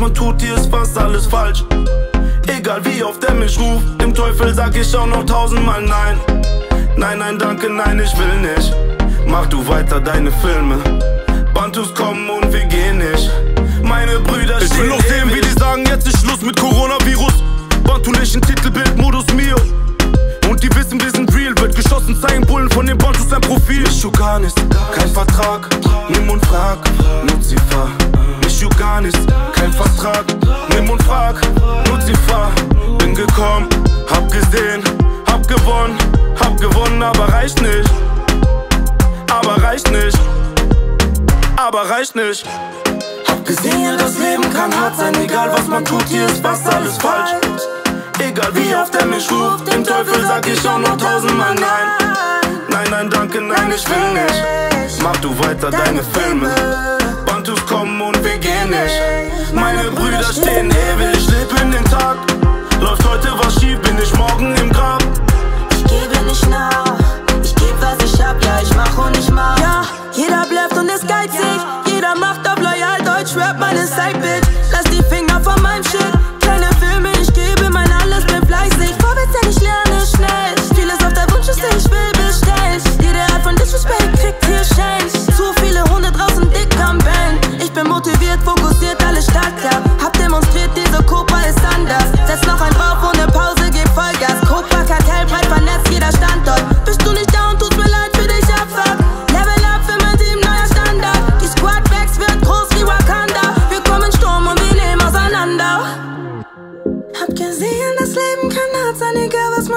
man tut, hier ist fast alles falsch. Egal wie oft er mich ruft, dem Teufel sag ich auch noch tausendmal nein. Nein, nein, danke, nein, ich will nicht. Mach du weiter deine Filme. Bantus kommen und wir gehen nicht. Meine Brüder Ich will auch sehen, wie die sagen, jetzt ist Schluss mit Coronavirus. Bantu lächeln, Titelbild, kein Vertrag, nimm und frag, Lucifer. Mischuganis, kein Vertrag, nimm und frag, Lucifer. Bin gekommen, hab gesehen, hab gewonnen, hab gewonnen, aber reicht nicht. Aber reicht nicht, aber reicht nicht. Hab gesehen, das Leben kann hart sein, egal was man tut, hier ist fast alles falsch. Egal wie oft er mich ruft, dem Teufel sag ich auch noch tausendmal nein. Nein, nein, danke, nein, ich will nicht. Mach du weiter deine Filme. Bantus kommen und wir gehen nicht. Meine Brüder stehen ewig, ich leb in den Tag. Läuft heute was schief, bin ich morgen im Grab. Ich gebe nicht nach, ich geb was ich hab, ja ich mach und ich mach. Ja, jeder bleibt und ist geizig, jeder macht auf loyal Deutsch, Rap meine Sidebitch.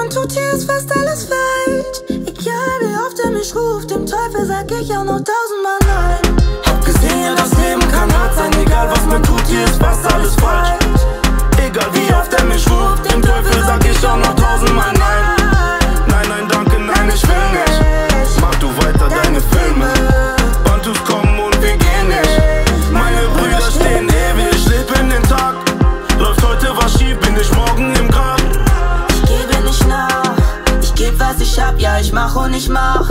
und tut hier ist fast alles falsch. Egal wie oft er mich ruft, dem Teufel sag ich auch noch tausendmal nein. Hab gesehen, das Leben kann hart sein, egal was man tut, hier ist fast alles falsch. Egal wie oft er mich ruft, dem Teufel sag ich auch noch tausendmal nein. ich hab, ja ich mach und ich mach.